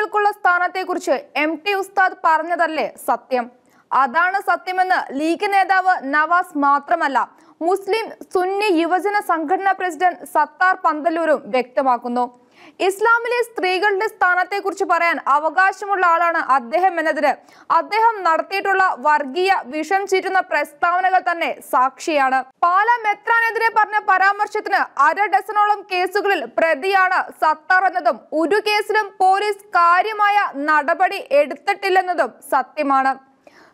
സ്ത്രീകൾക്കുള്ള സ്ഥാനത്തെക്കുറിച്ച് M T ഉസ്താദ് പറഞ്ഞതല്ലേ സത്യം? അതാണ് സത്യമെന്ന് ലീഗ് നേതാവ് നവാസ് മാത്രമല്ല മുസ്ലിം സുന്നി യുവജന സംഘടനാ പ്രസിഡന്റ് സത്താർ പന്തലൂരും വ്യക്തമാക്കുന്നു. ഇസ്ലാമിലെ സ്ത്രീകളുടെ സ്ഥാനത്തെക്കുറിച്ച് പറയാൻ അവകാശമുള്ള ആളാണ് അദ്ദേഹം എന്നതിന് അദ്ദേഹം നടത്തിയിട്ടുള്ള വർഗീയ വിഷം ചീറ്റുന്ന പ്രസ്താവനകൾ തന്നെ സാക്ഷിയാണ്. പാല മെത്രാനെതിരെ പറഞ്ഞ പരാമർശത്തിന് അര ഡസനോളം കേസുകളിൽ പ്രതിയാണ് സത്താർ എന്നതും ഒരു കേസിലും പോലീസ് കാര്യമായ നടപടി എടുത്തിട്ടില്ലെന്നതും സത്യമാണ്.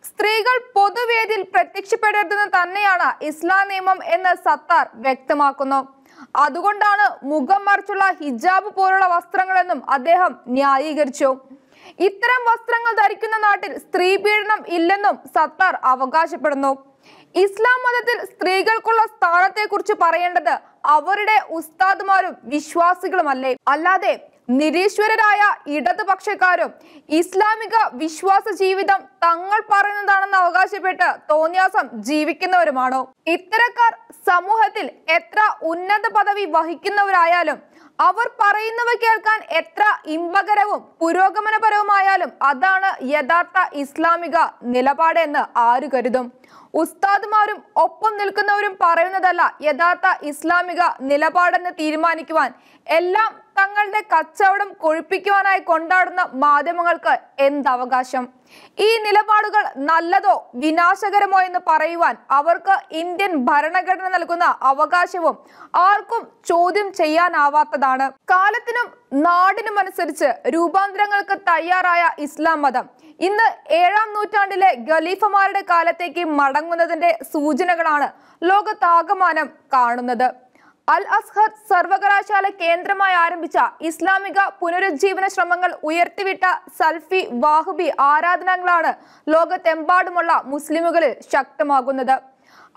സ്ത്രീകൾ പൊതുവേദിയിൽ പ്രത്യക്ഷപ്പെടരുതെന്ന് തന്നെയാണ് ഇസ്ലാം നിയമം എന്ന് സത്താർ വ്യക്തമാക്കുന്നു. അതുകൊണ്ടാണ് മുഖം മറിച്ചുള്ള ഹിജാബ് പോലുള്ള വസ്ത്രങ്ങളെന്നും അദ്ദേഹം ന്യായീകരിച്ചു. ഇത്തരം വസ്ത്രങ്ങൾ ധരിക്കുന്ന നാട്ടിൽ സ്ത്രീ പീഡനം ഇല്ലെന്നും സത്താർ അവകാശപ്പെടുന്നു. ഇസ്ലാം മതത്തിൽ സ്ത്രീകൾക്കുള്ള സ്ഥാനത്തെക്കുറിച്ച് പറയേണ്ടത് അവരുടെ ഉസ്താദുമാരും വിശ്വാസികളുമല്ലേ? അല്ലാതെ നിരീശ്വരരായ ഇടതുപക്ഷക്കാരും ഇസ്ലാമിക വിശ്വാസ ജീവിതം തങ്ങൾ പറയുന്നതാണെന്ന് അവകാശപ്പെട്ട് തോന്നിയാസം ജീവിക്കുന്നവരുമാണോ? ഇത്തരക്കാർ സമൂഹത്തിൽ എത്ര ഉന്നത പദവി വഹിക്കുന്നവരായാലും അവർ പറയുന്നവ കേൾക്കാൻ എത്ര ഇമ്പകരവും പുരോഗമനപരവുമായാലും അതാണ് യഥാർത്ഥ ഇസ്ലാമിക നിലപാട് എന്ന് ആര് കരുതും? ഉസ്താദുമാരും ഒപ്പം നിൽക്കുന്നവരും പറയുന്നതല്ല യഥാർത്ഥ ഇസ്ലാമിക നിലപാടെന്ന് തീരുമാനിക്കുവാൻ. എല്ലാം തങ്ങളുടെ കച്ചവടം കൊഴിപ്പിക്കുവാനായി കൊണ്ടാടുന്ന മാധ്യമങ്ങൾക്ക് എന്തവകാശം? ഈ നിലപാടുകൾ നല്ലതോ വിനാശകരമോ എന്ന് പറയുവാൻ അവർക്ക് ഇന്ത്യൻ ഭരണഘടന നൽകുന്ന അവകാശവും ആർക്കും ചോദ്യം ചെയ്യാനാവാത്തതാണ്. കാലത്തിനും നാടിനും അനുസരിച്ച് രൂപാന്തരങ്ങൾക്ക് തയ്യാറായ ഇസ്ലാം മതം ഇന്ന് ഏഴാം നൂറ്റാണ്ടിലെ ഖലീഫമാരുടെ കാലത്തേക്ക് മടങ്ങുന്നതിന്റെ സൂചനകളാണ് ലോകത്താകമാനം കാണുന്നത്. അൽ അസ്ഹർ സർവകലാശാല കേന്ദ്രമായി ആരംഭിച്ച ഇസ്ലാമിക പുനരുജ്ജീവന ശ്രമങ്ങൾ ഉയർത്തിവിട്ട സൽഫി വാഹുബി ആരാധനകളാണ് ലോകത്തെമ്പാടുമുള്ള മുസ്ലിമുകളിൽ ശക്തമാകുന്നത്.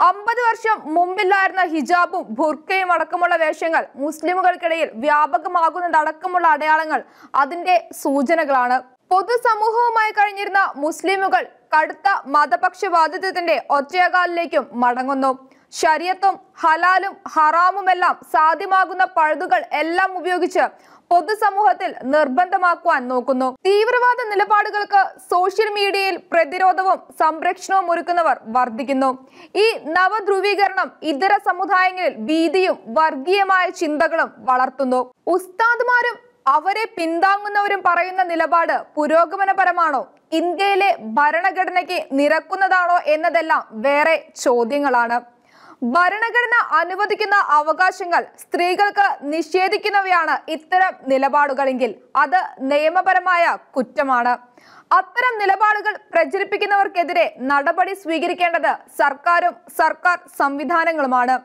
അമ്പത് വർഷം മുമ്പില്ലായിരുന്ന ഹിജാബും ബുർക്കയും അടക്കമുള്ള വേഷങ്ങൾ മുസ്ലിമുകൾക്കിടയിൽ വ്യാപകമാകുന്നതടക്കമുള്ള അടയാളങ്ങൾ അതിന്റെ സൂചനകളാണ്. പൊതുസമൂഹവുമായി കഴിഞ്ഞിരുന്ന മുസ്ലിമുകൾ കടുത്ത മതപക്ഷവാദിത്വത്തിന്റെ ഒറ്റയകാലിലേക്കും മടങ്ങുന്നു. ശരിയത്തും ഹലാലും ഹറാമുമെല്ലാം സാധ്യമാകുന്ന പഴുതുകൾ എല്ലാം ഉപയോഗിച്ച് പൊതുസമൂഹത്തിൽ നിർബന്ധമാക്കുവാൻ നോക്കുന്നു. തീവ്രവാദ നിലപാടുകൾക്ക് സോഷ്യൽ മീഡിയയിൽ പ്രതിരോധവും സംരക്ഷണവും ഒരുക്കുന്നവർ വർദ്ധിക്കുന്നു. ഈ നവധ്രുവീകരണം ഇതര സമുദായങ്ങളിൽ ഭീതിയും വർഗീയമായ ചിന്തകളും വളർത്തുന്നു. ഉസ്താദുമാരും അവരെ പിന്താങ്ങുന്നവരും പറയുന്ന നിലപാട് പുരോഗമനപരമാണോ? ഇന്ത്യയിലെ ഭരണഘടനയ്ക്ക് നിരക്കുന്നതാണോ എന്നതെല്ലാം വേറെ ചോദ്യങ്ങളാണ്. ഭരണഘടന അനുവദിക്കുന്ന അവകാശങ്ങൾ സ്ത്രീകൾക്ക് നിഷേധിക്കുന്നവയാണ് ഇത്തരം നിലപാടുകളെങ്കിൽ അത് നിയമപരമായ കുറ്റമാണ്. അത്തരം നിലപാടുകൾ പ്രചരിപ്പിക്കുന്നവർക്കെതിരെ നടപടി സ്വീകരിക്കേണ്ടത് സർക്കാരും സർക്കാർ സംവിധാനങ്ങളുമാണ്.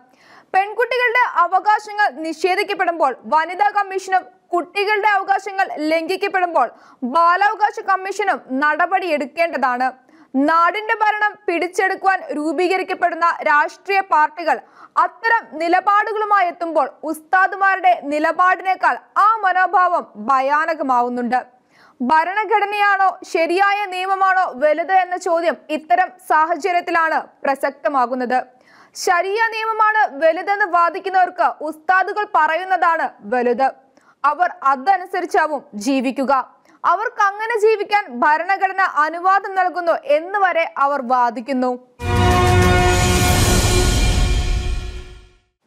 പെൺകുട്ടികളുടെ അവകാശങ്ങൾ നിഷേധിക്കപ്പെടുമ്പോൾ വനിതാ കമ്മീഷനും കുട്ടികളുടെ അവകാശങ്ങൾ ലംഘിക്കപ്പെടുമ്പോൾ ബാലാവകാശ കമ്മീഷനും നടപടിയെടുക്കേണ്ടതാണ് നാടിന്റെ ഭരണം പിടിച്ചെടുക്കുവാൻ രൂപീകരിക്കപ്പെടുന്ന രാഷ്ട്രീയ പാർട്ടികൾ അത്തരം നിലപാടുകളുമായി എത്തുമ്പോൾ ഉസ്താദുമാരുടെ നിലപാടിനേക്കാൾ ആ മനോഭാവം ഭയാനകമാവുന്നുണ്ട്. ഭരണഘടനയാണോ ശരിയായ നിയമമാണോ വലുത് എന്ന ചോദ്യം ഇത്തരം സാഹചര്യത്തിലാണ് പ്രസക്തമാകുന്നത്. ശരിയ നിയമമാണ് വലുതെന്ന് വാദിക്കുന്നവർക്ക് ഉസ്താദുകൾ പറയുന്നതാണ് വലുത്. അവർ അതനുസരിച്ചാവും ജീവിക്കുക. അവർക്ക് അങ്ങനെ ജീവിക്കാൻ ഭരണഘടന അനുവാദം നൽകുന്നു എന്ന് വരെ അവർ വാദിക്കുന്നു.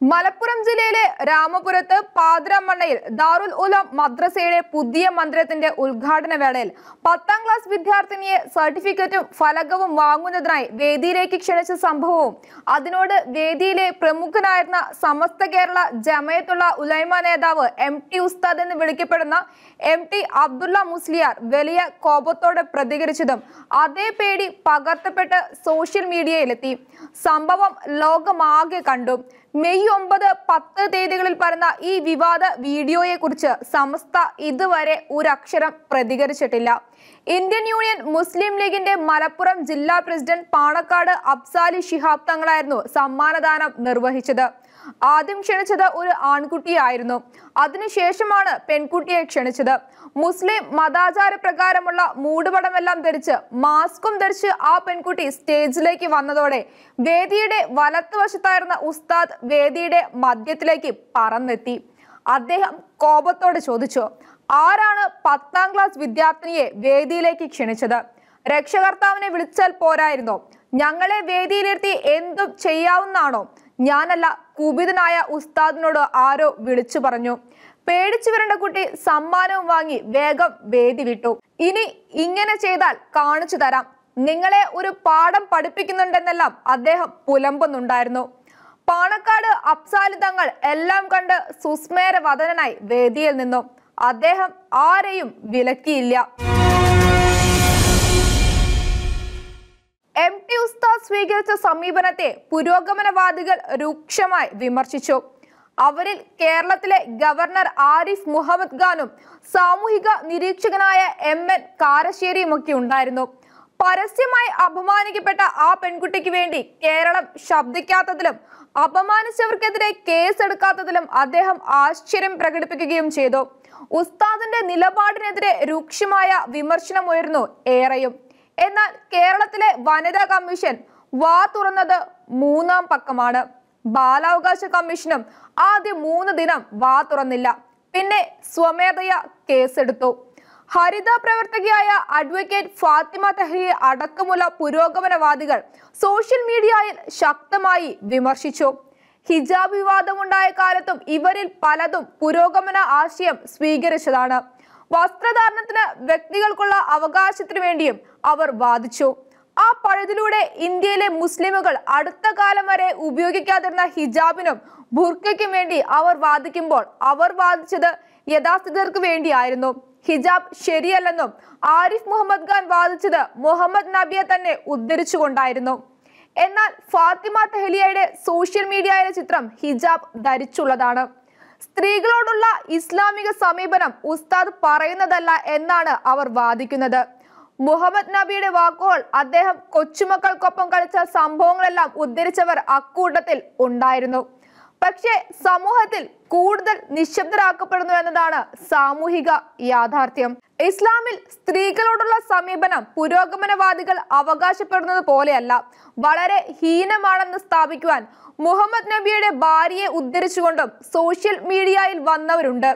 മലപ്പുറം ജില്ലയിലെ രാമപുരത്ത് പാതിരമണ്ണയിൽ ദാറുൽ ഉലം മദ്രസയുടെ പുതിയ മന്ദിരത്തിന്റെ ഉദ്ഘാടന വേളയിൽ പത്താം ക്ലാസ് വിദ്യാർത്ഥിനിയെ സർട്ടിഫിക്കറ്റും ഫലകവും വാങ്ങുന്നതിനായി വേദിയിലേക്ക് ക്ഷണിച്ച സംഭവവും അതിനോട് വേദിയിലെ പ്രമുഖനായിരുന്ന സമസ്ത കേരള ജമയത്തുള്ള ഉലൈമ നേതാവ് എം ടി ഉസ്താദ് എന്ന് വിളിക്കപ്പെടുന്ന എം ടി അബ്ദുള്ള മുസ്ലിയാർ വലിയ കോപത്തോടെ പ്രതികരിച്ചതും അതേ പേടി പകർത്തപ്പെട്ട് സോഷ്യൽ മീഡിയയിലെത്തി. സംഭവം ലോകമാകെ കണ്ടു. മെയ് ഒമ്പത് പത്ത് തീയതികളിൽ പറഞ്ഞ ഈ വിവാദ വീഡിയോയെ കുറിച്ച് സമസ്ത ഇതുവരെ ഒരക്ഷരം പ്രതികരിച്ചിട്ടില്ല. ഇന്ത്യൻ യൂണിയൻ മുസ്ലിം ലീഗിന്റെ മലപ്പുറം ജില്ലാ പ്രസിഡന്റ് പാണക്കാട് അബ്സാലി ശിഹാബ് തങ്ങളായിരുന്നു സമ്മാനദാനം നിർവഹിച്ചത്. ആദ്യം ക്ഷണിച്ചത് ഒരു ആൺകുട്ടിയായിരുന്നു. അതിനുശേഷമാണ് പെൺകുട്ടിയെ ക്ഷണിച്ചത്. മുസ്ലിം മതാചാര പ്രകാരമുള്ള മൂടുപടമെല്ലാം ധരിച്ച് മാസ്കും ധരിച്ച് ആ പെൺകുട്ടി സ്റ്റേജിലേക്ക് വന്നതോടെ വേദിയുടെ വലത്തുവശത്തായിരുന്ന ഉസ്താദ് വേദിയുടെ മധ്യത്തിലേക്ക് പറന്നെത്തി. അദ്ദേഹം കോപത്തോടെ ചോദിച്ചു ആരാണ് പത്താം ക്ലാസ് വിദ്യാർത്ഥിനിയെ വേദിയിലേക്ക് ക്ഷണിച്ചത്? രക്ഷകർത്താവിനെ വിളിച്ചാൽ പോരായിരുന്നോ. ഞങ്ങളെ വേദിയിലിരുത്തി എന്തും ചെയ്യാവുന്നാണോ ഞാനല്ല കുപിതനായ ഉസ്താദിനോട് ആരോ വിളിച്ചു പറഞ്ഞു. പേടിച്ചു വരേണ്ട കുട്ടി സമ്മാനവും വാങ്ങി വേഗം വേദി വിട്ടു. ഇനി ഇങ്ങനെ ചെയ്താൽ കാണിച്ചു തരാം. നിങ്ങളെ ഒരു പാഠം പഠിപ്പിക്കുന്നുണ്ടെന്നെല്ലാം അദ്ദേഹം പുലമ്പുന്നുണ്ടായിരുന്നു. പാണക്കാട് അപ്സാലി തങ്ങൾ എല്ലാം കണ്ട് സുസ്മേര വദനനായി വേദിയിൽ നിന്നു. അദ്ദേഹം ആരെയും വിലക്കിയില്ല. എം ടി ഉസ്താദ് സ്വീകരിച്ച സമീപനത്തെ പുരോഗമനവാദികൾ രൂക്ഷമായി വിമർശിച്ചു. അവരിൽ കേരളത്തിലെ ഗവർണർ ആരിഫ് മുഹമ്മദ് ഖാനും സാമൂഹിക നിരീക്ഷകനായ എം എൻ കാരശ്ശേരിയുമൊക്കെ ഉണ്ടായിരുന്നു. പരസ്യമായി അപമാനിക്കപ്പെട്ട ആ പെൺകുട്ടിക്ക് വേണ്ടി കേരളം ശബ്ദിക്കാത്തതിലും അപമാനിച്ചവർക്കെതിരെ കേസെടുക്കാത്തതിലും അദ്ദേഹം ആശ്ചര്യം പ്രകടിപ്പിക്കുകയും ചെയ്തു. ഉസ്താദിന്റെ നിലപാടിനെതിരെ രൂക്ഷമായ വിമർശനമുയർന്നു ഏറെയും. എന്നാൽ കേരളത്തിലെ വനിതാ കമ്മീഷൻ വാ തുറന്നത് മൂന്നാം പക്കമാണ്. ബാലാവകാശ കമ്മീഷനും ആദ്യ മൂന്ന് ദിനം വാ തുറന്നില്ല. പിന്നെ സ്വമേധയ കേസെടുത്തു. ഹരിത പ്രവർത്തകയായ അഡ്വക്കേറ്റ് ഫാത്തിമ തഹ്രിയെ അടക്കമുള്ള പുരോഗമനവാദികൾ സോഷ്യൽ മീഡിയയിൽ ശക്തമായി വിമർശിച്ചു. ഹിജാബ് വിവാദമുണ്ടായ കാലത്തും ഇവരിൽ പലതും പുരോഗമന ആശയം സ്വീകരിച്ചതാണ്. വസ്ത്രധാരണത്തിന് വ്യക്തികൾക്കുള്ള അവകാശത്തിനു വേണ്ടിയും അവർ വാദിച്ചു. ആ പഴുതിലൂടെ ഇന്ത്യയിലെ മുസ്ലിമുകൾ അടുത്ത കാലം വരെ ഉപയോഗിക്കാതിരുന്ന ഹിജാബിനും ബുർക്കയ്ക്കും വേണ്ടി അവർ വാദിക്കുമ്പോൾ അവർ വാദിച്ചത് യഥാസ്ഥിതർക്ക് വേണ്ടിയായിരുന്നു. ഹിജാബ് ശരിയല്ലെന്നും ആരിഫ് മുഹമ്മദ് ഖാൻ വാദിച്ചത് മുഹമ്മദ് നബിയെ തന്നെ ഉദ്ധരിച്ചുകൊണ്ടായിരുന്നു. എന്നാൽ ഫാത്തിമ തെഹലിയയുടെ സോഷ്യൽ മീഡിയയിലെ ചിത്രം ഹിജാബ് ധരിച്ചുള്ളതാണ്. സ്ത്രീകളോടുള്ള ഇസ്ലാമിക സമീപനം ഉസ്താദ് പറയുന്നതല്ല എന്നാണ് അവർ വാദിക്കുന്നത്. മുഹമ്മദ് നബിയുടെ വാക്കുകൾ അദ്ദേഹം കൊച്ചുമക്കൾക്കൊപ്പം കളിച്ച സംഭവങ്ങളെല്ലാം ഉദ്ധരിച്ചവർ അക്കൂട്ടത്തിൽ ഉണ്ടായിരുന്നു. പക്ഷേ സമൂഹത്തിൽ കൂടുതൽ നിശബ്ദരാക്കപ്പെടുന്നു എന്നതാണ് സാമൂഹിക യാഥാർത്ഥ്യം. ഇസ്ലാമിൽ സ്ത്രീകളോടുള്ള സമീപനം പുരോഗമനവാദികൾ അവകാശപ്പെടുന്നത് പോലെയല്ല. വളരെ ഹീനമാണെന്ന് സ്ഥാപിക്കുവാൻ മുഹമ്മദ് നബിയുടെ ഭാര്യയെ ഉദ്ധരിച്ചുകൊണ്ടും സോഷ്യൽ മീഡിയയിൽ വന്നവരുണ്ട്.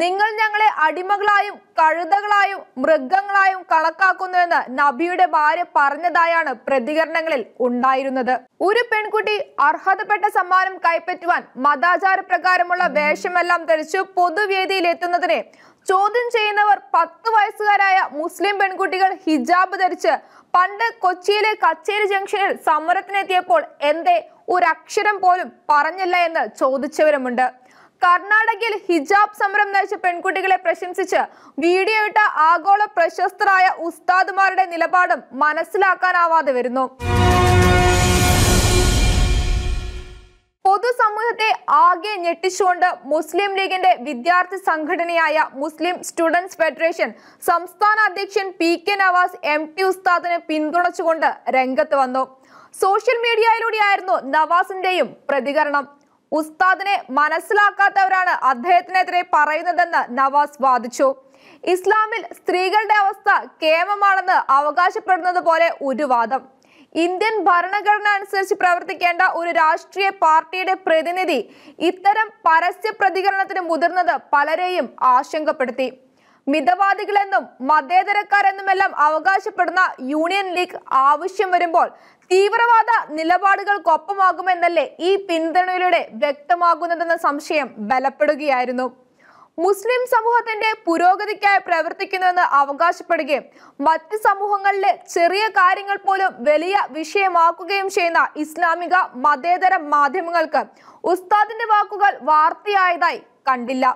നിങ്ങൾ ഞങ്ങളെ അടിമകളായും കഴുതകളായും മൃഗങ്ങളായും കണക്കാക്കുന്നുവെന്ന് നബിയുടെ ഭാര്യ പറഞ്ഞതായാണ് പ്രതികരണങ്ങളിൽ ഉണ്ടായിരുന്നത്. ഒരു പെൺകുട്ടി അർഹതപ്പെട്ട സമ്മാനം കൈപ്പറ്റുവാൻ മതാചാര പ്രകാരമുള്ള വേഷമെല്ലാം ധരിച്ചു പൊതുവേദിയിൽ എത്തുന്നതിനെ ചോദ്യം ചെയ്യുന്നവർ പത്ത് വയസ്സുകാരായ മുസ്ലിം പെൺകുട്ടികൾ ഹിജാബ് ധരിച്ച് പണ്ട് കൊച്ചിയിലെ കച്ചേരി ജംഗ്ഷനിൽ സമരത്തിനെത്തിയപ്പോൾ എന്തേ ഒരക്ഷരം പോലും പറഞ്ഞില്ല എന്ന് ചോദിച്ചവരുമുണ്ട്. കർണാടകയിൽ ഹിജാബ് സമരം നയിച്ച പെൺകുട്ടികളെ പ്രശംസിച്ച് വീഡിയോ ഇട്ട ആഗോള പ്രശസ്തരായ ഉസ്താദുമാരുടെ നിലപാടും മനസ്സിലാക്കാനാവാതെ വരുന്നു. പൊതുസമൂഹത്തെ ആകെ ഞെട്ടിച്ചുകൊണ്ട് മുസ്ലിം ലീഗിന്റെ വിദ്യാർത്ഥി സംഘടനയായ മുസ്ലിം സ്റ്റുഡൻസ് ഫെഡറേഷൻ സംസ്ഥാന അധ്യക്ഷൻ P K Navas M T ഉസ്താദിനെ പിന്തുണച്ചുകൊണ്ട് രംഗത്ത് വന്നു. സോഷ്യൽ മീഡിയയിലൂടെയായിരുന്നു നവാസിന്റെയും പ്രതികരണം. ഉസ്താദിനെ മനസ്സിലാക്കാത്തവരാണ് അദ്ദേഹത്തിനെതിരെ പറയുന്നതെന്ന് നവാസ് വാദിച്ചു. ഇസ്ലാമിൽ സ്ത്രീകളുടെ അവസ്ഥ കേമമാണെന്ന് അവകാശപ്പെടുന്നത് പോലെ ഒരു വാദം. ഇന്ത്യൻ ഭരണഘടന അനുസരിച്ച് പ്രവർത്തിക്കേണ്ട ഒരു രാഷ്ട്രീയ പാർട്ടിയുടെ പ്രതിനിധി ഇത്തരം പരസ്യ പ്രതികരണത്തിന് മുതിർന്നത് പലരെയും ആശങ്കപ്പെടുത്തി. മിതവാദികളെന്നും മതേതരക്കാരെന്നുമെല്ലാം അവകാശപ്പെടുന്ന യൂണിയൻ ലീഗ് ആവശ്യം വരുമ്പോൾ തീവ്രവാദ നിലപാടുകൾക്കൊപ്പമാകുമെന്നല്ലേ ഈ പിന്തുണയിലൂടെ വ്യക്തമാകുന്നതെന്ന സംശയം ബലപ്പെടുകയായിരുന്നു. മുസ്ലിം സമൂഹത്തിന്റെ പുരോഗതിക്കായി പ്രവർത്തിക്കുന്നുവെന്ന് അവകാശപ്പെടുകയും മറ്റ് സമൂഹങ്ങളിലെ ചെറിയ കാര്യങ്ങൾ പോലും വലിയ വിഷയമാക്കുകയും ചെയ്യുന്ന ഇസ്ലാമിക മതേതര മാധ്യമങ്ങൾക്ക് ഉസ്താദിന്റെ വാക്കുകൾ വാർത്തയായതായി കണ്ടില്ല.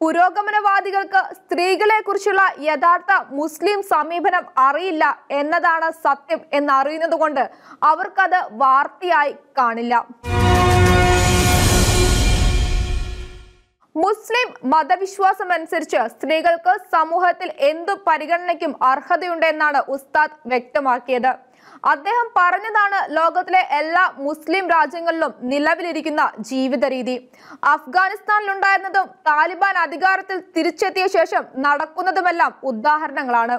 പുരോഗമനവാദികൾക്ക് സ്ത്രീകളെ കുറിച്ചുള്ള യഥാർത്ഥ മുസ്ലിം സമീപനം അറിയില്ല എന്നതാണ് സത്യം എന്നറിയുന്നത് കൊണ്ട് അവർക്കത് വാർത്തയായി കാണില്ല. മുസ്ലിം മതവിശ്വാസം അനുസരിച്ച് സ്ത്രീകൾക്ക് സമൂഹത്തിൽ എന്തു പരിഗണനയ്ക്കും അർഹതയുണ്ടെന്നാണ് ഉസ്താദ് വ്യക്തമാക്കിയത്. അദ്ദേഹം പറഞ്ഞതാണ് ലോകത്തിലെ എല്ലാ മുസ്ലിം രാജ്യങ്ങളിലും നിലവിലിരിക്കുന്ന ജീവിത രീതി. അഫ്ഗാനിസ്ഥാനിലുണ്ടായിരുന്നതും താലിബാൻ അധികാരത്തിൽ തിരിച്ചെത്തിയ ശേഷം നടക്കുന്നതുമെല്ലാം ഉദാഹരണങ്ങളാണ്.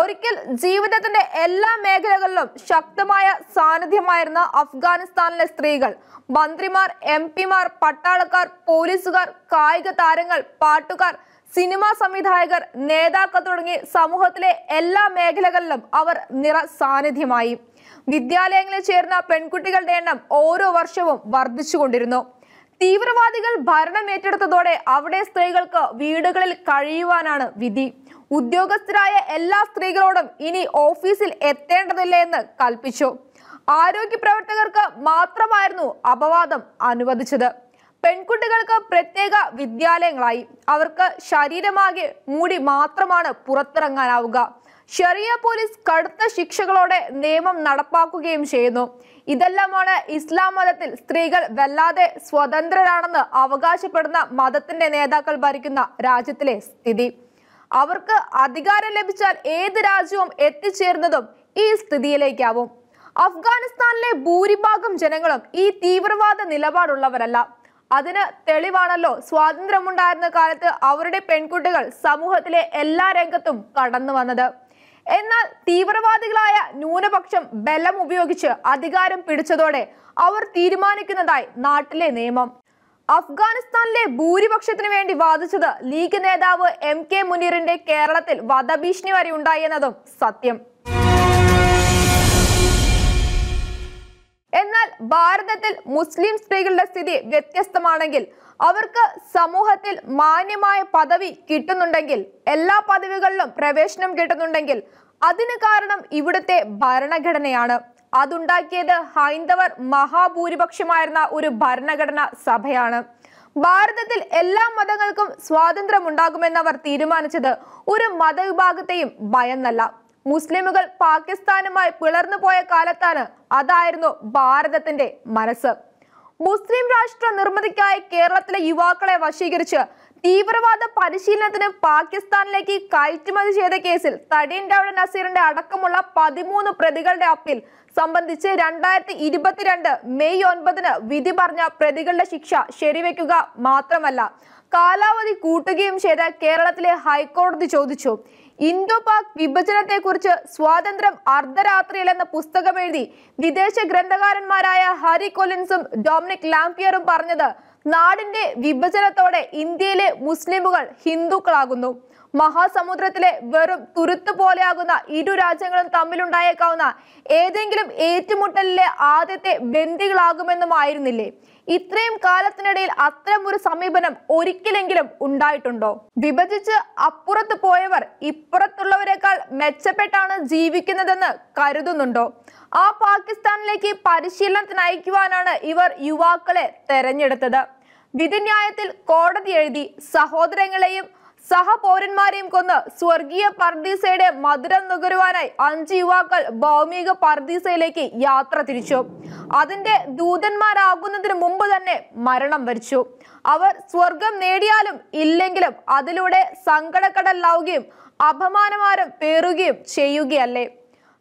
ഒരിക്കൽ ജീവിതത്തിന്റെ എല്ലാ മേഖലകളിലും ശക്തമായ സാന്നിധ്യമായിരുന്ന അഫ്ഗാനിസ്ഥാനിലെ സ്ത്രീകൾ. മന്ത്രിമാർ എം പിമാർ പട്ടാളക്കാർ പോലീസുകാർ കായിക താരങ്ങൾ പാട്ടുകാർ സിനിമാ സംവിധായകർ നേതാക്കൾ തുടങ്ങി സമൂഹത്തിലെ എല്ലാ മേഖലകളിലും അവർ നിറ സാന്നിധ്യമായി. വിദ്യാലയങ്ങളിൽ ചേർന്ന പെൺകുട്ടികളുടെ എണ്ണം ഓരോ വർഷവും വർദ്ധിച്ചുകൊണ്ടിരുന്നു. തീവ്രവാദികൾ ഭരണം ഏറ്റെടുത്തതോടെ അവിടെ സ്ത്രീകൾക്ക് വീടുകളിൽ കഴിയുവാനാണ് വിധി. ഉദ്യോഗസ്ഥരായ എല്ലാ സ്ത്രീകളോടും ഇനി ഓഫീസിൽ എത്തേണ്ടതില്ല എന്ന് കൽപ്പിച്ചു. ആരോഗ്യ പ്രവർത്തകർക്ക് മാത്രമായിരുന്നു അപവാദം അനുവദിച്ചത്. പെൺകുട്ടികൾക്ക് പ്രത്യേക വിദ്യാലയങ്ങളായി. അവർക്ക് ശരീരമാകെ മൂടി മാത്രമാണ് പുറത്തിറങ്ങാനാവുക. ഷെറിയ പോലീസ് കടുത്ത ശിക്ഷകളോടെ നിയമം നടപ്പാക്കുകയും ചെയ്യുന്നു. ഇതെല്ലാമാണ് ഇസ്ലാം മതത്തിൽ സ്ത്രീകൾ വല്ലാതെ സ്വതന്ത്രരാണെന്ന് അവകാശപ്പെടുന്ന മതത്തിന്റെ നേതാക്കൾ ഭരിക്കുന്ന രാജ്യത്തിലെ സ്ഥിതി. അവർക്ക് അധികാരം ലഭിച്ചാൽ ഏത് രാജ്യവും എത്തിച്ചേരുന്നതും ഈ സ്ഥിതിയിലേക്കാവും. അഫ്ഗാനിസ്ഥാനിലെ ഭൂരിഭാഗം ജനങ്ങളും ഈ തീവ്രവാദ നിലപാടുള്ളവരല്ല. അതിന് തെളിവാണല്ലോ സ്വാതന്ത്ര്യമുണ്ടായിരുന്ന കാലത്ത് അവരുടെ പെൺകുട്ടികൾ സമൂഹത്തിലെ എല്ലാ രംഗത്തും കടന്നു വന്നത്. എന്നാൽ തീവ്രവാദികളായ ന്യൂനപക്ഷം ബലം ഉപയോഗിച്ച് അധികാരം പിടിച്ചതോടെ അവർ തീരുമാനിക്കുന്നതായി നാട്ടിലെ നിയമം. അഫ്ഗാനിസ്ഥാനിലെ ഭൂരിപക്ഷത്തിന് വേണ്ടി വാദിച്ചത് ലീഗ് നേതാവ് എം കെ മുനീറിന്റെ കേരളത്തിൽ വധഭീഷണി വരെ ഉണ്ടായി എന്നതും സത്യം. എന്നാൽ ഭാരതത്തിൽ മുസ്ലിം സ്ത്രീകളുടെ സ്ഥിതി വ്യത്യസ്തമാണെങ്കിൽ അവർക്ക് സമൂഹത്തിൽ മാന്യമായ പദവി കിട്ടുന്നുണ്ടെങ്കിൽ എല്ലാ പദവികളിലും പ്രവേശനം കിട്ടുന്നുണ്ടെങ്കിൽ അതിന് കാരണം ഇവിടുത്തെ ഭരണഘടനയാണ്. അതുണ്ടാക്കിയത് ഹൈന്ദവർ മഹാഭൂരിപക്ഷമായിരുന്ന ഒരു ഭരണഘടന സഭയാണ്. ഭാരതത്തിൽ എല്ലാ മതങ്ങൾക്കും സ്വാതന്ത്ര്യം ഉണ്ടാകുമെന്നവർ തീരുമാനിച്ചത് ഒരു മതവിഭാഗത്തെയും ഭയന്നല്ല. മുസ്ലിമുകൾ പാകിസ്ഥാനുമായി പിളർന്നു പോയ കാലത്താണ് അതായിരുന്നു ഭാരതത്തിന്റെ മനസ്സ്. മുസ്ലിം രാഷ്ട്ര നിർമ്മിതിക്കായി കേരളത്തിലെ യുവാക്കളെ വശീകരിച്ച് തീവ്രവാദ പരിശീലനത്തിന് പാകിസ്ഥാനിലേക്ക് കയറ്റുമതി ചെയ്ത കേസിൽ തടിയൻ ഡൌഡ നസീറിന്റെ അടക്കമുള്ള പതിമൂന്ന് പ്രതികളുടെ അപ്പീൽ. സംബന്ധിച്ച് രണ്ടായിരത്തി ഇരുപത്തിരണ്ട് മെയ് ഒൻപതിന് വിധി പറഞ്ഞ പ്രതികളുടെ ശിക്ഷ ശരിവെക്കുക മാത്രമല്ല കാലാവധി കൂട്ടുകയും ചെയ്ത കേരളത്തിലെ ഹൈക്കോടതി ചോദിച്ചു. ഇന്തോ പാക് വിഭജനത്തെക്കുറിച്ച് സ്വാതന്ത്ര്യം അർദ്ധരാത്രിയിൽ എന്ന പുസ്തകം എഴുതി വിദേശ ഗ്രന്ഥകാരന്മാരായ ഹരി കൊലിൻസും ഡൊമിനിക് ലാംപിയറും പറഞ്ഞത് നാടിന്റെ വിഭജനത്തോടെ ഇന്ത്യയിലെ മുസ്ലിമുകൾ ഹിന്ദുക്കളാകുന്നു. മഹാസമുദ്രത്തിലെ വെറും തുരുത്ത് പോലെയാകുന്ന ഇരു രാജ്യങ്ങളും തമ്മിലുണ്ടായേക്കാവുന്ന ഏതെങ്കിലും ഏറ്റുമുട്ടലിലെ ആദ്യത്തെ ബന്ദികളാകുമെന്നുമായിരുന്നില്ലേ? ഇത്രയും കാലത്തിനിടയിൽ അത്തരം ഒരു സമീപനം ഒരിക്കലെങ്കിലും ഉണ്ടായിട്ടുണ്ടോ? വിഭജിച്ച് അപ്പുറത്ത് പോയവർ ഇപ്പുറത്തുള്ളവരെക്കാൾ മെച്ചപ്പെട്ടാണ് ജീവിക്കുന്നതെന്ന് കരുതുന്നുണ്ടോ? ആ പാകിസ്ഥാനിലേക്ക് പരിശീലനത്തിന് അയക്കുവാനാണ് ഇവർ യുവാക്കളെ തെരഞ്ഞെടുത്തത്. വിധിന്യായത്തിൽ കോടതി എഴുതി സഹോദരങ്ങളെയും സഹപൗരന്മാരെയും കൊന്ന് സ്വർഗീയ പർദീസയുടെ മധുരം നുകരുവാനായി അഞ്ച് യുവാക്കൾ ഭൗമിക പർദീസയിലേക്ക് യാത്ര തിരിച്ചു. അതിന്റെ ദൂതന്മാരാകുന്നതിന് മുമ്പ് തന്നെ മരണം വരിച്ചു. അവർ സ്വർഗം നേടിയാലും ഇല്ലെങ്കിലും അതിലൂടെ സങ്കടക്കടലാവുകയും അപമാനമാരം പേറുകയും ചെയ്യുകയല്ലേ?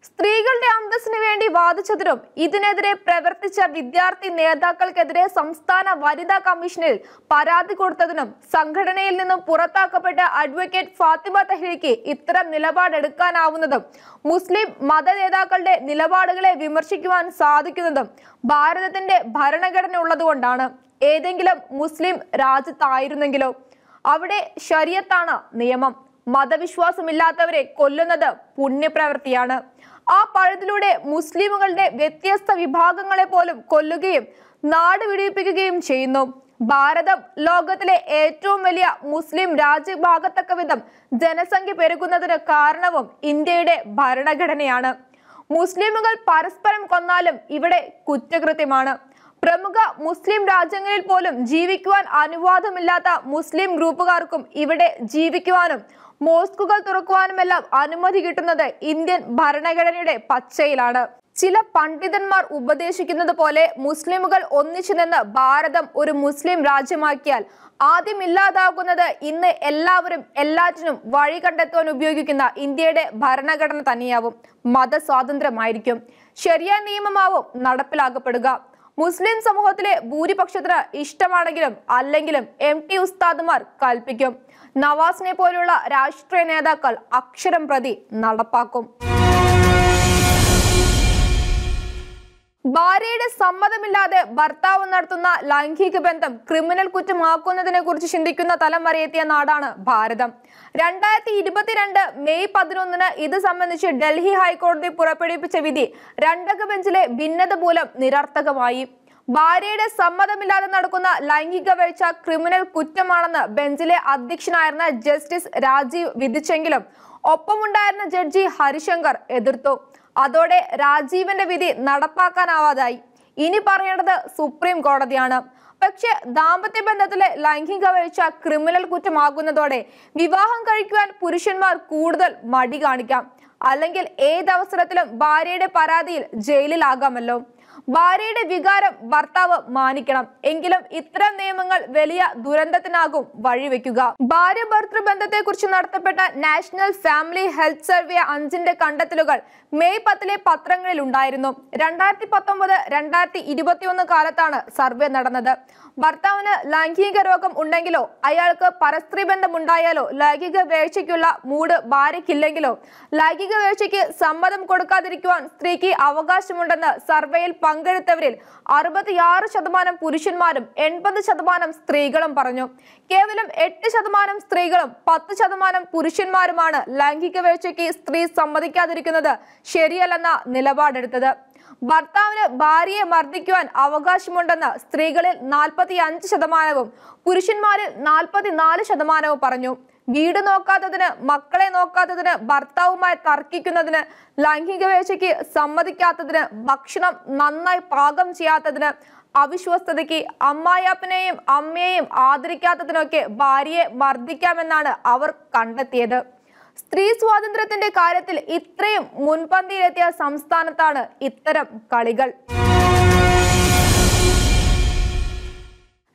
സ്ത്രീകളുടെ അന്തസ്സിന് വേണ്ടി വാദിച്ചതിനും ഇതിനെതിരെ പ്രവർത്തിച്ച വിദ്യാർത്ഥി നേതാക്കൾക്കെതിരെ സംസ്ഥാന വനിതാ കമ്മീഷനിൽ പരാതി കൊടുത്തതിനും സംഘടനയിൽ നിന്നും പുറത്താക്കപ്പെട്ട അഡ്വക്കേറ്റ് ഫാത്തിമ തഹ്രിക്ക് ഇത്തരം നിലപാടെടുക്കാനാവുന്നതും മുസ്ലിം മത നേതാക്കളുടെ നിലപാടുകളെ വിമർശിക്കുവാൻ സാധിക്കുന്നതും ഭാരതത്തിന്റെ ഭരണഘടന ഉള്ളതുകൊണ്ടാണ് ഏതെങ്കിലും മുസ്ലിം രാജ്യത്തായിരുന്നെങ്കിലോ? അവിടെ ശരിയത്താണ് നിയമം. മതവിശ്വാസമില്ലാത്തവരെ കൊല്ലുന്നത് പുണ്യപ്രവൃത്തിയാണ്. ആ പഴുതിലൂടെ മുസ്ലിമുകളുടെ വ്യത്യസ്ത വിഭാഗങ്ങളെ പോലും കൊല്ലുകയും നാട് വിടിയിപ്പിക്കുകയും ചെയ്യുന്നു. ഭാരതം ലോകത്തിലെ ഏറ്റവും വലിയ മുസ്ലിം രാജ്യഭാഗത്തക്ക വിധം ജനസംഖ്യ പെരുകുന്നതിന് കാരണവും ഇന്ത്യയുടെ ഭരണഘടനയാണ്. മുസ്ലിമുകൾ പരസ്പരം കൊന്നാലും ഇവിടെ കുറ്റകൃത്യമാണ്. പ്രമുഖ മുസ്ലിം രാജ്യങ്ങളിൽ പോലും ജീവിക്കുവാൻ അനുവാദമില്ലാത്ത മുസ്ലിം ഗ്രൂപ്പുകാർക്കും ഇവിടെ ജീവിക്കുവാനും മോസ്കുകൾ തുറക്കുവാനുമെല്ലാം അനുമതി കിട്ടുന്നത് ഇന്ത്യൻ ഭരണഘടനയുടെ പച്ചയിലാണ്. ചില പണ്ഡിതന്മാർ ഉപദേശിക്കുന്നത് പോലെ മുസ്ലിമുകൾ ഒന്നിച്ചു നിന്ന് ഭാരതം ഒരു മുസ്ലിം രാജ്യമാക്കിയാൽ ആദ്യം ഇല്ലാതാകുന്നത് ഇന്ന് എല്ലാവരും എല്ലാറ്റിനും വഴി കണ്ടെത്തുവാൻ ഉപയോഗിക്കുന്ന ഇന്ത്യയുടെ ഭരണഘടന തന്നെയാവും. മതസ്വാതന്ത്ര്യമായിരിക്കും. ശരിയായ നിയമമാവും നടപ്പിലാക്കപ്പെടുക. മുസ്ലിം സമൂഹത്തിലെ ഭൂരിപക്ഷത്തിന് ഇഷ്ടമാണെങ്കിലും അല്ലെങ്കിലും എം ടി ഉസ്താദുമാർ കൽപ്പിക്കും. നവാസിനെ പോലുള്ള രാഷ്ട്രീയ നേതാക്കൾ അക്ഷരം പ്രതി നടപ്പാക്കും. ഭാര്യയുടെ സമ്മതമില്ലാതെ ഭർത്താവ് നടത്തുന്ന ലൈംഗിക ബന്ധം ക്രിമിനൽ കുറ്റമാക്കുന്നതിനെ കുറിച്ച് ചിന്തിക്കുന്ന തലം വരെയെത്തിയ നാടാണ് ഭാരതം. രണ്ടായിരത്തി ഇരുപത്തിരണ്ട് മെയ് പതിനൊന്നിന് ഇത് സംബന്ധിച്ച് ഡൽഹി ഹൈക്കോടതി പുറപ്പെടുവിപ്പിച്ച വിധി രണ്ടക ബെഞ്ചിലെ ഭിന്നത മൂലം നിരർത്ഥകമായി. ഭാര്യയുടെ സമ്മതമില്ലാതെ നടക്കുന്ന ലൈംഗിക വീഴ്ച ക്രിമിനൽ കുറ്റമാണെന്ന് ബെഞ്ചിലെ അധ്യക്ഷനായിരുന്ന ജസ്റ്റിസ് രാജീവ് വിധിച്ചെങ്കിലും ഒപ്പമുണ്ടായിരുന്ന ജഡ്ജി ഹരിശങ്കർ എതിർത്തു. അതോടെ രാജീവിന്റെ വിധി നടപ്പാക്കാനാവാതായി. ഇനി പറയേണ്ടത് സുപ്രീം കോടതിയാണ്. പക്ഷെ ദാമ്പത്യ ബന്ധത്തിലെ ലൈംഗിക വീഴ്ച ക്രിമിനൽ കുറ്റമാകുന്നതോടെ വിവാഹം കഴിക്കുവാൻ പുരുഷന്മാർ കൂടുതൽ മടി കാണിക്കാം. അല്ലെങ്കിൽ ഏതവസരത്തിലും ഭാര്യയുടെ പരാതിയിൽ ജയിലിലാകാമല്ലോ. ഭാര്യയുടെ വികാരം ഭർത്താവ് മാനിക്കണം. എങ്കിലും ഇത്തരം നിയമങ്ങൾ വലിയ ദുരന്തത്തിനാകും വഴിവെക്കുക. ഭാര്യ ഭർത്തൃ ബന്ധത്തെക്കുറിച്ച് നടത്തപ്പെട്ട നാഷണൽ ഫാമിലി ഹെൽത്ത് സർവേ അഞ്ചിന്റെ കണ്ടെത്തലുകൾ മെയ് പത്തിലെ പത്രങ്ങളിൽ ഉണ്ടായിരുന്നു രണ്ടായിരത്തി പത്തൊമ്പത് രണ്ടായിരത്തി ഇരുപത്തിയൊന്ന് കാലത്താണ് സർവേ നടന്നത്. ഭർത്താവിന് ലൈംഗിക രോഗം ഉണ്ടെങ്കിലോ അയാൾക്ക് പരസ്ത്രീ ബന്ധം ഉണ്ടായാലോ ലൈംഗിക വേഴ്ചയ്ക്കുള്ള മൂട് ഭാര്യയ്ക്കില്ലെങ്കിലോ? ലൈംഗിക വേഴ്ചയ്ക്ക് സമ്മതം കൊടുക്കാതിരിക്കുവാൻ സ്ത്രീക്ക് അവകാശമുണ്ടെന്ന് സർവേയിൽ പങ്കെടുത്തവരിൽ അറുപത്തിയാറ് ശതമാനം പുരുഷന്മാരും എൺപത് ശതമാനം സ്ത്രീകളും പറഞ്ഞു. കേവലം എട്ട് ശതമാനം സ്ത്രീകളും പത്ത് ശതമാനം പുരുഷന്മാരുമാണ് ലൈംഗിക വേഴ്ചയ്ക്ക് സ്ത്രീ സമ്മതിക്കാതിരിക്കുന്നത് ശരിയല്ലെന്ന നിലപാടെടുത്തത്. ഭർത്താവിന് ഭാര്യയെ മർദ്ദിക്കുവാൻ അവകാശമുണ്ടെന്ന് സ്ത്രീകളിൽ നാൽപ്പത്തി അഞ്ച് ശതമാനവും പുരുഷന്മാരിൽ നാൽപ്പത്തിനാല് ശതമാനവും പറഞ്ഞു. വീട് നോക്കാത്തതിന് മക്കളെ നോക്കാത്തതിന് ഭർത്താവുമായി തർക്കിക്കുന്നതിന് ലൈംഗിക വേഴ്ചയ്ക്ക് സമ്മതിക്കാത്തതിന് ഭക്ഷണം നന്നായി പാകം ചെയ്യാത്തതിന് അവിശ്വസ്തതയ്ക്ക് അമ്മായിയപ്പനെയും അമ്മയെയും ആദരിക്കാത്തതിനൊക്കെ ഭാര്യയെ മർദ്ദിക്കാമെന്നാണ് അവർ കണ്ടെത്തിയത്. സ്ത്രീ സ്വാതന്ത്ര്യത്തിന്റെ കാര്യത്തിൽ ഇത്രയും മുൻപന്തിയിലെത്തിയ സംസ്ഥാനത്താണ് ഇത്തരം കളികൾ.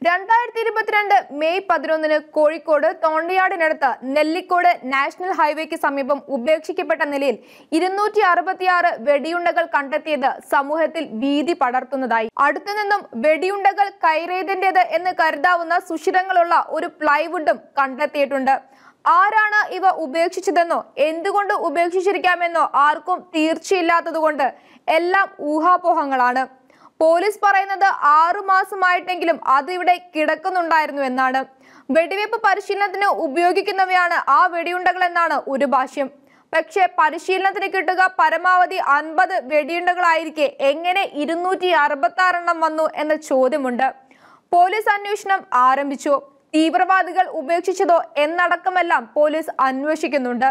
രണ്ടായിരത്തി ഇരുപത്തിരണ്ട് മെയ് പതിനൊന്നിന് കോഴിക്കോട് തോണ്ടിയാടിനടുത്ത് നെല്ലിക്കോട് നാഷണൽ ഹൈവേക്ക് സമീപം ഉപേക്ഷിക്കപ്പെട്ട നിലയിൽ ഇരുന്നൂറ്റി അറുപത്തിയാറ് വെടിയുണ്ടകൾ കണ്ടെത്തിയത് സമൂഹത്തിൽ ഭീതി പടർത്തുന്നതായി. അടുത്തുനിന്നും വെടിയുണ്ടകൾ കൈറേതിന്റെത് എന്ന് കരുതാവുന്ന സുഷിരങ്ങളുള്ള ഒരു പ്ലൈവുഡും കണ്ടെത്തിയിട്ടുണ്ട്. ആരാണ് ഇവ ഉപേക്ഷിച്ചതെന്നോ എന്തുകൊണ്ട് ഉപേക്ഷിച്ചിരിക്കാമെന്നോ ആർക്കും തീർച്ചയില്ലാത്തതുകൊണ്ട് എല്ലാം ഊഹാപോഹങ്ങളാണ്. പോലീസ് പറയുന്നത് ആറു മാസമായിട്ടെങ്കിലും അത് ഇവിടെ കിടക്കുന്നുണ്ടായിരുന്നു എന്നാണ്. വെടിവെപ്പ് പരിശീലനത്തിന് ഉപയോഗിക്കുന്നവയാണ് ആ വെടിയുണ്ടകൾ എന്നാണ് ഒരു ഭാഷ്യം. പക്ഷേ പരിശീലനത്തിന് കിട്ടുക പരമാവധി അൻപത് വെടിയുണ്ടകളായിരിക്കെ എങ്ങനെ ഇരുന്നൂറ്റി അറുപത്തി ആറെണ്ണം വന്നു എന്ന ചോദ്യമുണ്ട്. പോലീസ് അന്വേഷണം ആരംഭിച്ചു. തീവ്രവാദികൾ ഉപേക്ഷിച്ചതോ എന്നടക്കമെല്ലാം പോലീസ് അന്വേഷിക്കുന്നുണ്ട്.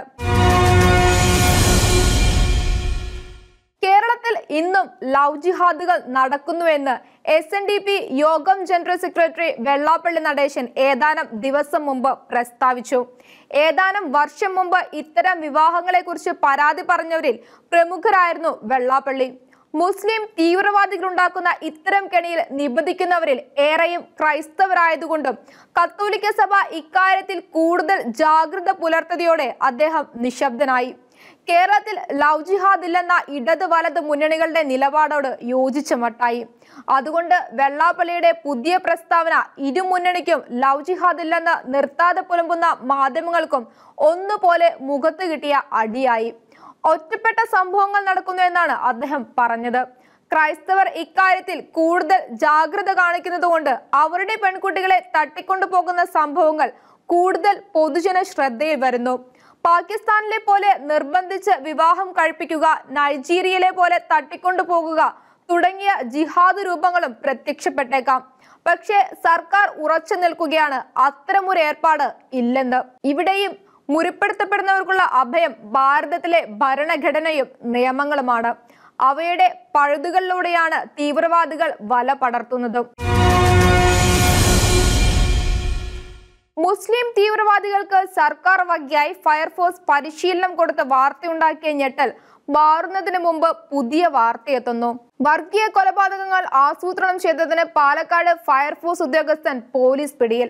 കേരളത്തിൽ ഇന്നും ലവ് ജിഹാദുകൾ നടക്കുന്നുവെന്ന് S N D P Yogam general secretary Vellappally Natesan ഏതാനും ദിവസം മുമ്പ് പ്രസ്താവിച്ചു. ഏതാനും വർഷം മുമ്പ് ഇത്തരം വിവാഹങ്ങളെക്കുറിച്ച് പരാതി പറഞ്ഞവരിൽ പ്രമുഖരായിരുന്നു വെള്ളാപ്പള്ളി. മുസ്ലിം തീവ്രവാദികൾ ഉണ്ടാക്കുന്ന ഇത്തരം കെണിയിൽ നിബന്ധിക്കുന്നവരിൽ ഏറെയും ക്രൈസ്തവരായതുകൊണ്ടും കത്തോലിക്ക സഭ ഇക്കാര്യത്തിൽ കൂടുതൽ ജാഗ്രത പുലർത്തതയോടെ അദ്ദേഹം നിശബ്ദനായി. കേരളത്തിൽ ലവ് ജിഹാദ് ഇല്ലെന്ന ഇടത് വലത് മുന്നണികളുടെ നിലപാടോട് യോജിച്ച മട്ടായി. അതുകൊണ്ട് വെള്ളാപ്പള്ളിയുടെ പുതിയ പ്രസ്താവന ഇരുമുന്നണിക്കും ലവ് ജിഹാദ് ഇല്ലെന്ന് നിർത്താതെ പുലമ്പുന്ന മാധ്യമങ്ങൾക്കും ഒന്നുപോലെ മുഖത്ത് കിട്ടിയ അടിയായി. ഒറ്റപ്പെട്ട സംഭവങ്ങൾ നടക്കുന്നു എന്നാണ് അദ്ദേഹം പറഞ്ഞത്. ക്രൈസ്തവർ ഇക്കാര്യത്തിൽ കൂടുതൽ ജാഗ്രത കാണിക്കുന്നതുകൊണ്ട് അവരുടെ പെൺകുട്ടികളെ തട്ടിക്കൊണ്ടു പോകുന്ന സംഭവങ്ങൾ കൂടുതൽ പൊതുജന ശ്രദ്ധയിൽ വരുന്നു. പാകിസ്ഥാനിലെ പോലെ നിർബന്ധിച്ച് വിവാഹം കഴിപ്പിക്കുക നൈജീരിയയിലെ പോലെ തട്ടിക്കൊണ്ടു പോകുക തുടങ്ങിയ ജിഹാദ് രൂപങ്ങളും പ്രത്യക്ഷപ്പെട്ടേക്കാം. പക്ഷേ സർക്കാർ ഉറച്ചു നിൽക്കുകയാണ്. അത്തരമൊരു ഏർപ്പാട് ഇല്ലെന്ന്. ഇവിടെയും മുറിപ്പെടുത്തപ്പെടുന്നവർക്കുള്ള അഭയം ഭാരതത്തിലെ ഭരണഘടനയും നിയമങ്ങളുമാണ്. അവയുടെ പഴുതുകളിലൂടെയാണ് തീവ്രവാദികൾ വല പടർത്തുന്നതും. മുസ്ലിം തീവ്രവാദികൾക്ക് സർക്കാർ വകയായി ഫയർഫോഴ്സ് പരിശീലനം കൊടുത്ത വാർത്തയുണ്ടാക്കിയ ഞെട്ടൽ മാറുന്നതിന് മുമ്പ് പുതിയ വാർത്തയെത്തുന്നു. വർഗീയ കൊലപാതകങ്ങൾ ആസൂത്രണം ചെയ്തതിന് പാലക്കാട് ഫയർഫോഴ്സ് ഉദ്യോഗസ്ഥൻ പോലീസ് പിടിയിൽ.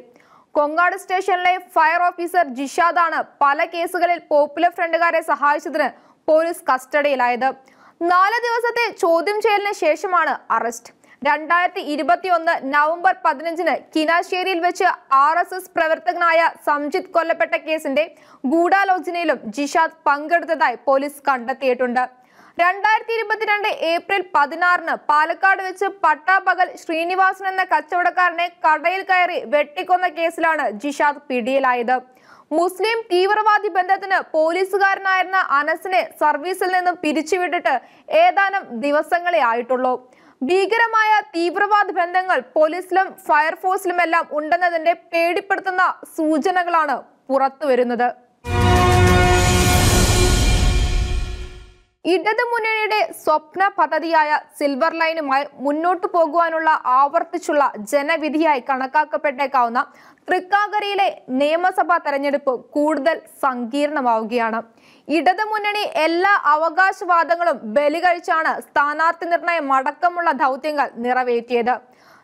കൊങ്ങാട് സ്റ്റേഷനിലെ ഫയർ ഓഫീസർ ജിഷാദാണ് പല കേസുകളിൽ പോപ്പുലർ ഫ്രണ്ടുകാരെ സഹായിച്ചതിന് പോലീസ് കസ്റ്റഡിയിലായത്. നാല് ദിവസത്തെ ചോദ്യം ചെയ്യലിന് ശേഷമാണ് അറസ്റ്റ്. രണ്ടായിരത്തി ഇരുപത്തിയൊന്ന് നവംബർ പതിനഞ്ചിന് കിനാശ്ശേരിയിൽ വെച്ച് ആർ എസ് എസ് പ്രവർത്തകനായ സംജിത് കൊല്ലപ്പെട്ട കേസിന്റെ ഗൂഢാലോചനയിലും ജിഷാദ് പങ്കെടുത്തതായി പോലീസ് കണ്ടെത്തിയിട്ടുണ്ട്. രണ്ടായിരത്തി ഇരുപത്തിരണ്ട് ഏപ്രിൽ പതിനാറിന് പാലക്കാട് വെച്ച് പട്ടാപകൽ ശ്രീനിവാസൻ എന്ന കച്ചവടക്കാരനെ കടയിൽ കയറി വെട്ടിക്കൊന്ന കേസിലാണ് ജിഷാദ് പിടിയിലായത്. മുസ്ലിം തീവ്രവാദി ബന്ധത്തിന് പോലീസുകാരനായിരുന്ന അനസിനെ സർവീസിൽ നിന്നും പിരിച്ചുവിട്ടിട്ട് ഏതാനും ദിവസങ്ങളെ ആയിട്ടുള്ളൂ. ഭീകരമായ തീവ്രവാദ ബന്ധങ്ങൾ പോലീസിലും ഫയർഫോഴ്സിലുമെല്ലാം ഉണ്ടെന്നതിന്റെ പേടിപ്പെടുത്തുന്ന സൂചനകളാണ് പുറത്തുവരുന്നത്. ഇടതു മുന്നണിയുടെ സ്വപ്ന പദ്ധതിയായ സിൽവർ ലൈനുമായി മുന്നോട്ടു പോകുവാനുള്ള ആവർത്തിച്ചുള്ള ജനവിധിയായി കണക്കാക്കപ്പെട്ടേക്കാവുന്ന തൃക്കാക്കരയിലെ നിയമസഭാ തെരഞ്ഞെടുപ്പ് കൂടുതൽ സങ്കീർണമാവുകയാണ്. ഇടതു മുന്നണി എല്ലാ അവകാശവാദങ്ങളും ബലികഴിച്ചാണ് സ്ഥാനാർത്ഥി നിർണയം അടക്കമുള്ള ദൗത്യങ്ങൾ നിറവേറ്റിയത്.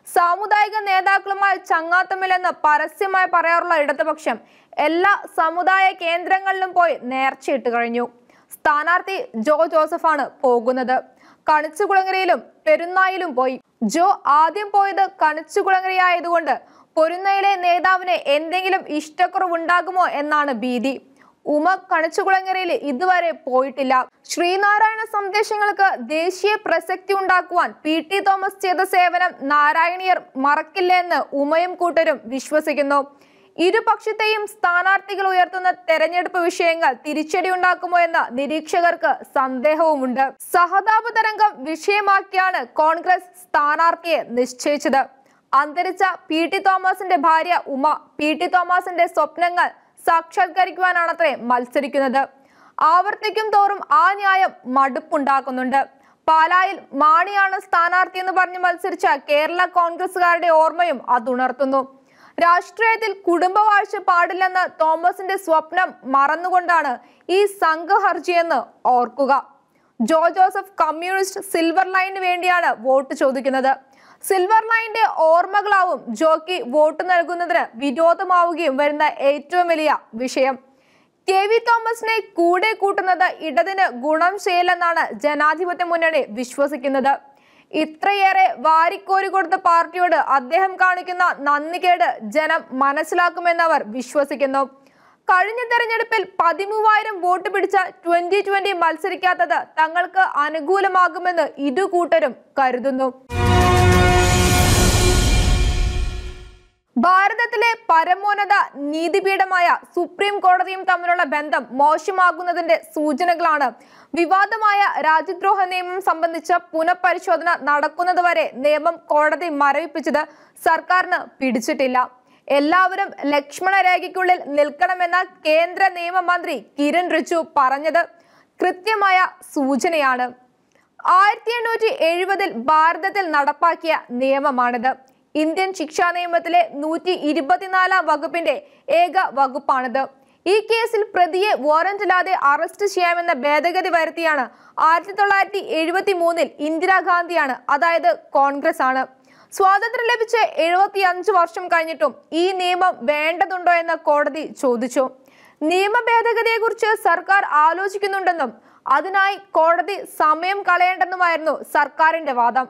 സാമുദായിക നേതാക്കളുമായി ചങ്ങാത്തമില്ലെന്ന് പരസ്യമായി പറയാറുള്ള ഇടതുപക്ഷം എല്ലാ സമുദായ കേന്ദ്രങ്ങളിലും പോയി നേർച്ചയിട്ട് കഴിഞ്ഞു. സ്ഥാനാർത്ഥി ജോ ജോസഫാണ് പോകുന്നത്. കണിച്ചുകുളങ്ങരയിലും പെരുന്നായിലും പോയി. ജോ ആദ്യം പോയത് കണിച്ചുകുളങ്ങരയായതുകൊണ്ട് പൊരുന്നയിലെ നേതാവിന് എന്തെങ്കിലും ഇഷ്ടക്കുറവുണ്ടാകുമോ എന്നാണ് ഭീതി. ഉമ കണിച്ചുകുളങ്ങരയിൽ ഇതുവരെ പോയിട്ടില്ല. ശ്രീനാരായണ സന്ദേശങ്ങൾക്ക് ദേശീയ പ്രസക്തി ഉണ്ടാക്കുവാൻ പി ടി തോമസ് ചെയ്ത സേവനം നാരായണീയർ മറക്കില്ലെന്ന് ഉമയും കൂട്ടരും വിശ്വസിക്കുന്നു. ഇരുപക്ഷത്തെയും സ്ഥാനാർത്ഥികൾ ഉയർത്തുന്ന തെരഞ്ഞെടുപ്പ് വിഷയങ്ങൾ തിരിച്ചടി ഉണ്ടാക്കുമോ എന്ന നിരീക്ഷകർക്ക് സന്ദേഹവുമുണ്ട്. സഹതാപ തരംഗം വിഷയമാക്കിയാണ് കോൺഗ്രസ് സ്ഥാനാർത്ഥിയെ നിശ്ചയിച്ചത്. അന്തരിച്ച പി ടി തോമസിന്റെ ഭാര്യ ഉമ പി ടി തോമസിന്റെ സ്വപ്നങ്ങൾ സാക്ഷാത്കരിക്കുവാനാണത്രേ മത്സരിക്കുന്നത്. ആവർത്തിക്കും തോറും ആ ന്യായം മടുപ്പുണ്ടാക്കുന്നുണ്ട്. പാലായിൽ മാണിയാണ് സ്ഥാനാർത്ഥി എന്ന് പറഞ്ഞ് മത്സരിച്ച കേരള കോൺഗ്രസുകാരുടെ ഓർമ്മയും അതുണർത്തുന്നു. രാഷ്ട്രീയത്തിൽ കുടുംബവാഴ്ച പാടില്ലെന്ന തോമസിന്റെ സ്വപ്നം മറന്നുകൊണ്ടാണ് ഈ സംഘഹർജിയെന്ന് ഓർക്കുക. ജോ ജോസഫ് കമ്മ്യൂണിസ്റ്റ് സിൽവർ ലൈനിന് വേണ്ടിയാണ് വോട്ട് ചോദിക്കുന്നത്. സിൽവർ ലൈനിന്റെ ഓർമ്മകളാവും ജോക്കി വോട്ട് നൽകുന്നതിന് വിരോധമാവുകയും വരുന്ന ഏറ്റവും വലിയ വിഷയം. കെ വി തോമസിനെ കൂടെ കൂട്ടുന്നത് ഇടതിന് ഗുണം ചെയ്യില്ലെന്നാണ് ജനാധിപത്യ മുന്നണി വിശ്വസിക്കുന്നത്. ഇത്രയേറെ വാരിക്കോരി കൊടുത്ത പാർട്ടിയോട് അദ്ദേഹം കാണിക്കുന്ന നന്ദികേട് ജനം മനസ്സിലാക്കുമെന്നവർ വിശ്വസിക്കുന്നു. കഴിഞ്ഞ തെരഞ്ഞെടുപ്പിൽ പതിമൂവായിരം വോട്ട് പിടിച്ച ട്വന്റി ട്വന്റി മത്സരിക്കാത്തത് തങ്ങൾക്ക് അനുകൂലമാകുമെന്ന് ഇരുകൂട്ടരും കരുതുന്നു. ഭാരതത്തിലെ പരമോന്നത നീതിപീഠമായ സുപ്രീം കോടതിയും തമ്മിലുള്ള ബന്ധം മോശമാകുന്നതിന്റെ സൂചനകളാണ് വിവാദമായ രാജ്യദ്രോഹ നിയമം സംബന്ധിച്ച പുനഃപരിശോധന നടക്കുന്നതുവരെ നിയമം കോടതി മരവിപ്പിച്ചത് സർക്കാരിന് പിടിച്ചിട്ടില്ല. എല്ലാവരും ലക്ഷ്മണ രേഖയ്ക്കുള്ളിൽ നിൽക്കണമെന്ന കേന്ദ്ര നിയമമന്ത്രി കിരൺ റിജു പറഞ്ഞത് കൃത്യമായ സൂചനയാണ്. ആയിരത്തി എണ്ണൂറ്റി എഴുപതിൽ ഭാരതത്തിൽ നടപ്പാക്കിയ നിയമമാണിത്. ഇന്ത്യൻ ശിക്ഷാ നിയമത്തിലെ നൂറ്റി ഇരുപത്തിനാലാം വകുപ്പിന്റെ ഏക വകുപ്പാണിത്. ഈ കേസിൽ പ്രതിയെ വാറന്റില്ലാതെ അറസ്റ്റ് ചെയ്യാമെന്ന ഭേദഗതി വരുത്തിയാണ് ആയിരത്തി തൊള്ളായിരത്തി എഴുപത്തി മൂന്നിൽ ഇന്ദിരാഗാന്ധിയാണ് അതായത് കോൺഗ്രസ് ആണ് സ്വാതന്ത്ര്യം ലഭിച്ച് എഴുപത്തി അഞ്ച് വർഷം കഴിഞ്ഞിട്ടും ഈ നിയമം വേണ്ടതുണ്ടോ എന്ന് കോടതി ചോദിച്ചു. നിയമ ഭേദഗതിയെക്കുറിച്ച് സർക്കാർ ആലോചിക്കുന്നുണ്ടെന്നും അതിനായി കോടതി സമയം കളയേണ്ടെന്നുമായിരുന്നു സർക്കാരിന്റെ വാദം.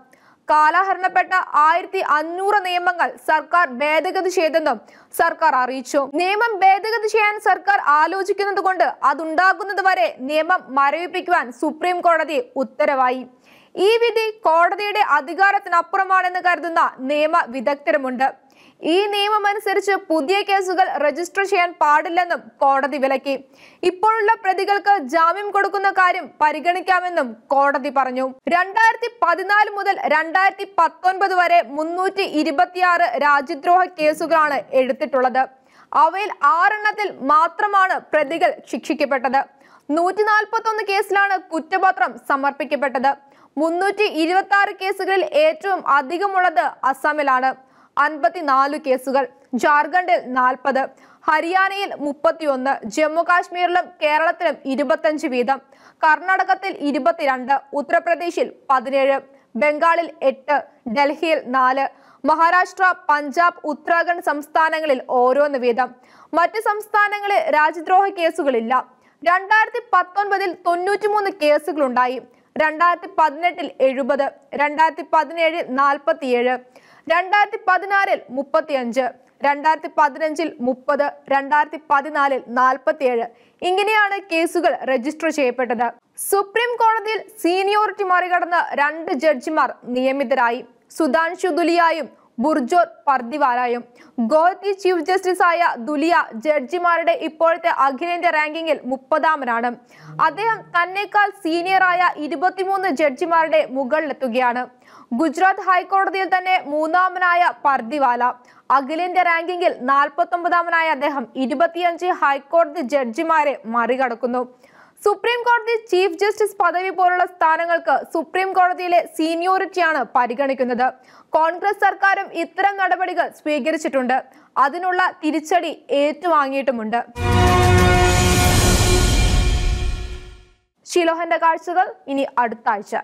കാലഹരണപ്പെട്ട ആയിരത്തി അഞ്ഞൂറ് നിയമങ്ങൾ സർക്കാർ ഭേദഗതി ചെയ്തെന്നും സർക്കാർ അറിയിച്ചു. നിയമം ഭേദഗതി ചെയ്യാൻ സർക്കാർ ആലോചിക്കുന്നത് കൊണ്ട് അതുണ്ടാകുന്നത് വരെ നിയമം മരവിപ്പിക്കുവാൻ സുപ്രീം കോടതി ഉത്തരവായി. ഈ വിധി കോടതിയുടെ അധികാരത്തിനപ്പുറമാണെന്ന് കരുതുന്ന നിയമ വിദഗ്ധരുമുണ്ട്. ഈ നിയമം അനുസരിച്ച് പുതിയ കേസുകൾ രജിസ്റ്റർ ചെയ്യാൻ പാടില്ലെന്നും കോടതി വിലക്കി. ഇപ്പോഴുള്ള പ്രതികൾക്ക് ജാമ്യം കൊടുക്കുന്ന കാര്യം പരിഗണിക്കാമെന്നും കോടതി പറഞ്ഞു. രണ്ടായിരത്തി പതിനാല് മുതൽ രണ്ടായിരത്തി പത്തൊൻപത് വരെ മുന്നൂറ്റി ഇരുപത്തിയാറ് രാജ്യദ്രോഹ കേസുകളാണ് എടുത്തിട്ടുള്ളത്. അവയിൽ ആറെണ്ണത്തിൽ മാത്രമാണ് പ്രതികൾ ശിക്ഷിക്കപ്പെട്ടത്. നൂറ്റി നാൽപ്പത്തി ഒന്ന് കേസിലാണ് കുറ്റപത്രം സമർപ്പിക്കപ്പെട്ടത്. മുന്നൂറ്റി ഇരുപത്തി ആറ് കേസുകളിൽ ഏറ്റവും അധികമുള്ളത് അസമിലാണ്. അൻപത്തിനാല് കേസുകൾ. ജാർഖണ്ഡിൽ നാൽപ്പത് ഹരിയാനയിൽ മുപ്പത്തിയൊന്ന് ജമ്മുകാശ്മീരിലും കേരളത്തിലും ഇരുപത്തഞ്ച് വീതം കർണാടകത്തിൽ ഇരുപത്തിരണ്ട് ഉത്തർപ്രദേശിൽ പതിനേഴ് ബംഗാളിൽ എട്ട് ഡൽഹിയിൽ നാല് മഹാരാഷ്ട്ര പഞ്ചാബ് ഉത്തരാഖണ്ഡ് സംസ്ഥാനങ്ങളിൽ ഓരോന്ന് വീതം. മറ്റ് സംസ്ഥാനങ്ങളിൽ രാജ്യദ്രോഹ കേസുകളില്ല. രണ്ടായിരത്തി പത്തൊൻപതിൽ തൊണ്ണൂറ്റിമൂന്ന് കേസുകളുണ്ടായി. രണ്ടായിരത്തി പതിനെട്ടിൽ എഴുപത് രണ്ടായിരത്തി പതിനേഴിൽ നാൽപ്പത്തിയേഴ് രണ്ടായിരത്തി പതിനാറിൽ മുപ്പത്തിയഞ്ച് രണ്ടായിരത്തി പതിനഞ്ചിൽ മുപ്പത് രണ്ടായിരത്തി പതിനാലിൽ നാൽപ്പത്തിയേഴ്. ഇങ്ങനെയാണ് കേസുകൾ രജിസ്റ്റർ ചെയ്യപ്പെട്ടത്. സുപ്രീം കോടതിയിൽ സീനിയോറിറ്റി മറികടന്ന് രണ്ട് ജഡ്ജിമാർ നിയമിതരായി. സുധാൻഷു ദുലിയായും ബുർജോർ പർദിവാലായും. ഗോഹത്തി ചീഫ് ജസ്റ്റിസായ ദുലിയ ജഡ്ജിമാരുടെ ഇപ്പോഴത്തെ അഖിലേന്ത്യാ റാങ്കിങ്ങിൽ മുപ്പതാമനാണ്. അദ്ദേഹം തന്നെക്കാൾ സീനിയറായ ഇരുപത്തിമൂന്ന് ജഡ്ജിമാരുടെ മുകളിലെത്തുകയാണ്. ഗുജറാത്ത് ഹൈക്കോടതിയിൽ തന്നെ മൂന്നാമനായ പർദിവാല. അഖിലേന്ത്യാ റാങ്കിങ്ങിൽ നാൽപ്പത്തൊമ്പതാമനായ അദ്ദേഹം ഇരുപത്തിയഞ്ച് ഹൈക്കോടതി ജഡ്ജിമാരെ മറികടക്കുന്നു. സുപ്രീം കോടതി ചീഫ് ജസ്റ്റിസ് പദവി പോലുള്ള സ്ഥാനങ്ങൾക്ക് സുപ്രീം കോടതിയിലെ സീനിയോറിറ്റിയാണ് പരിഗണിക്കുന്നത്. കോൺഗ്രസ് സർക്കാരും ഇത്തരം നടപടികൾ സ്വീകരിച്ചിട്ടുണ്ട്. അതിനുള്ള തിരിച്ചടി ഏറ്റുവാങ്ങിയിട്ടുമുണ്ട്. ഷിലോഹന്റെ കാഴ്ചകൾ ഇനി അടുത്ത ആഴ്ച